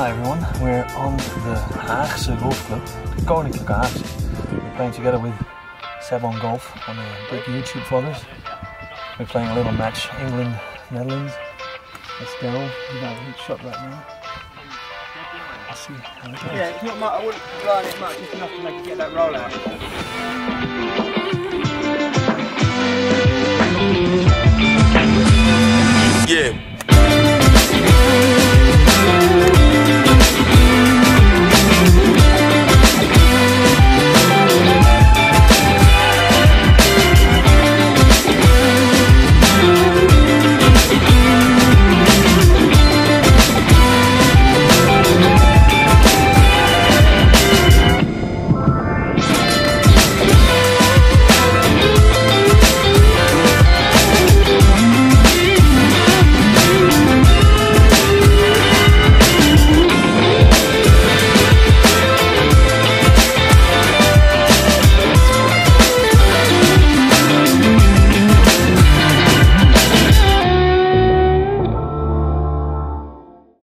Hi everyone. We're on the Haagsche Golf Club, the Koninklijke Haagsche. We're playing together with Seb on Golf, one of the big YouTube followers. We're playing a little match, England, Netherlands. That's Daryl, he's got a good shot right now. Let's see how it goes. Yeah, it's not much, I wouldn't run it much, it's enough to get that roll out.